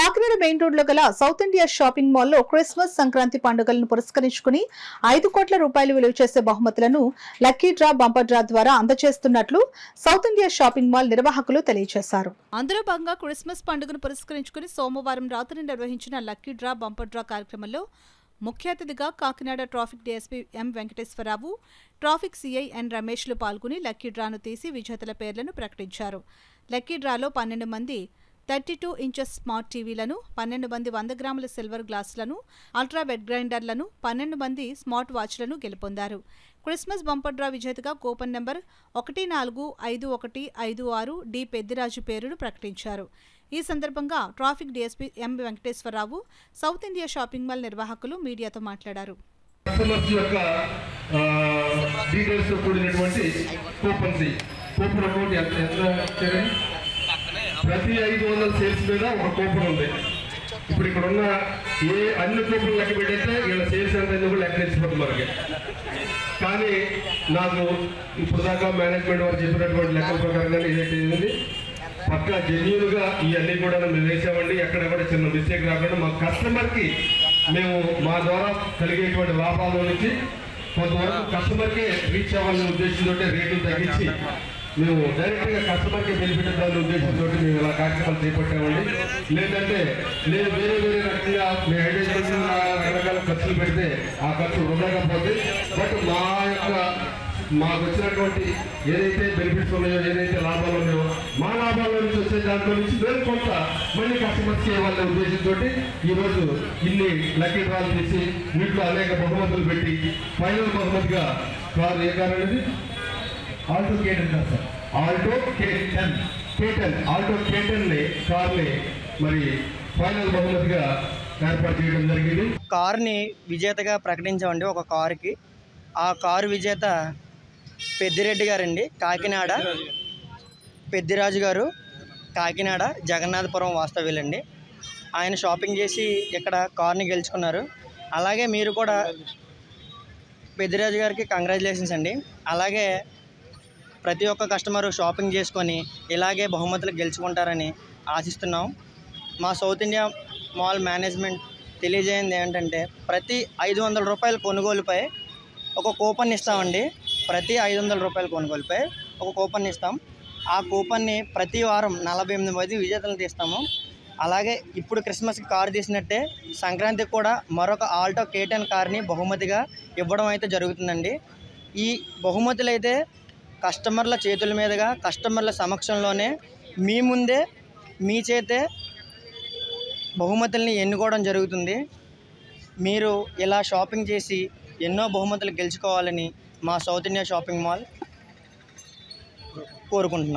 Kakinada main రోడ్లో గల South India shopping మాల్లో క్రిస్మస్ సంక్రాంతి పండుగలను పురస్కరించుకుని ఐదు కోట్ల రూపాయలు విలువ చేసే బహుమతులను లక్కీ డ్రా బంపర్ డ్రా ద్వారా అందజేస్తున్నట్లు సౌత్ ఇండియా షాపింగ్ మాల్ నిర్వాహకులు తెలియజేశారు. అందులో భాగంగా క్రిస్మస్ పండుగను పురస్కరించుకుని సోమవారం రాత్రి నిర్వహించిన లక్కీ డ్రా బంపర్ డ్రా కార్యక్రమంలో ముఖ్య అతిథిగా Kakinada traffic DSP M Venkateswara Rao traffic CI N రమేష్లు పాల్గొని లక్కీ డ్రాను తీసి విజేతల పేర్లను ప్రకటించారు. లక్కీ డ్రాలో పన్నెండు మంది థర్టీ టూ ఇంచెస్ స్మార్ట్ టీవీలను పన్నెండు మంది వంద గ్రాముల సిల్వర్ గ్లాసులను అల్ట్రా బెడ్ గ్రైండర్లను పన్నెండు మంది స్మార్ట్ వాచ్లను గెలుపొందారు. క్రిస్మస్ బంపర్ డ్రా విజేతగా కూపన్ నెంబర్ ఒకటి నాలుగు ఐదు ఒకటి ఐదు ఆరు డి పెద్దిరాజు పేరును ప్రకటించారు. ఈ సందర్భంగా traffic DSP M Venkateswara Rao South India shopping mall నిర్వాహకులు మీడియాతో మాట్లాడారు. కూడినటువంటి కూపన్స్ కూపన్ అమౌంట్ ఎంత ఎంత ప్రతి ఐదు వందల సేల్స్ మీద ఒక కూపన్ ఉంది. ఇప్పుడు ఇక్కడ ఉన్న ఏ అన్ని కూపన్లు లెక్క పెట్టేస్తే వీళ్ళ సేల్స్ ఎంత అయిందో కూడా లెక్క మనకి? కానీ నాకు ఇప్పుడు దాకా మేనేజ్మెంట్ వారు చెప్పినటువంటి లెక్కల ప్రకారంగా ఏదైతే ఉంది పక్కా ఇవన్నీ కూడా మేము వేసామండి. ఎక్కడ కూడా చిన్న మిస్టేక్ రాకుండా మా కస్టమర్కి మేము మా ద్వారా కలిగేటువంటి లాభాల నుంచి కొంతవరకు కస్టమర్కే రీచ్ అవ్వాలనే ఉద్దేశంతో రేట్లు తగ్గించి మేము డైరెక్ట్గా కస్టమర్కి బెనిఫిట్ ఇవ్వాలనే ఉద్దేశంతో మేము ఇలా కార్యక్రమాలు చేపట్టామండి. లేదంటే నేను వేరే వేరే రకంగా మీ ఐడియా రకరకాల ఖర్చులు పెడితే ఆ ఖర్చు వృధాగా పోతే బట్ మా యొక్క మాకు వచ్చినటువంటి ఏదైతే బెనిఫిట్స్ ఉన్నాయో ఏదైతే లాభాలు ఉన్నాయో మా లాభాల నుంచి వచ్చే దాంట్లో నుంచి మేము కొంత మళ్ళీ కస్టమర్స్ ఇవ్వాలనే ఉద్దేశంతో ఈరోజు ఇన్ని లక్కీ డ్రాలు తీసి వీటిలో అనేక బహుమతులు పెట్టి ఫైనల్ బహుమతిగా కారు ఏ కారు అనేది ఆల్టో కేటన్ కాదు sir. Alto K ten. K ten. Alto కేటన్ని కార్ని మరి ఫైనల్ బహుమతిగా ఏర్పాటు చేయడం జరిగింది. కారుని విజేతగా ప్రకటించామండి ఒక కారుకి. ఆ కారు విజేత పెద్దిరెడ్డి గారండి కాకినాడ పెద్దిరాజు గారు కాకినాడ జగన్నాథపురం వాస్తవ్యులండి. ఆయన షాపింగ్ చేసి ఇక్కడ కార్ని గెలుచుకున్నారు. అలాగే మీరు కూడా పెద్దిరాజు గారికి కంగ్రాచులేషన్స్ అండి. అలాగే ప్రతి ఒక్క కస్టమర్ షాపింగ్ చేసుకొని ఇలాగే బహుమతులు గెలుచుకుంటారని ఆశిస్తున్నాం. మా సౌత్ ఇండియా మాల్ మేనేజ్మెంట్ తెలియజేయండి ఏంటంటే ప్రతి ఐదు వందల రూపాయల కొనుగోలుపై ఒక కూపన్ ఇస్తామండి. ప్రతి ఐదు వందల రూపాయల కొనుగోలుపై ఒక కూపన్ ఇస్తాం. ఆ కూపన్ని ప్రతి వారం నలభై ఎనిమిది మంది విజేతలు తీస్తాము. అలాగే ఇప్పుడు క్రిస్మస్కి కారు తీసినట్టే సంక్రాంతికి కూడా మరొక ఆల్టో కేటన్ కార్ని బహుమతిగా ఇవ్వడం అయితే జరుగుతుందండి. ఈ బహుమతులు అయితే కస్టమర్ల చేతుల మీదుగా కస్టమర్ల సమక్షంలోనే మీ ముందే మీ చేతే బహుమతుల్ని ఎన్నుకోవడం జరుగుతుంది. మీరు ఇలా షాపింగ్ చేసి ఎన్నో బహుమతులు గెలుచుకోవాలని మా సౌత్ ఇండియా షాపింగ్ మాల్ కోరుకుంటున్నాం.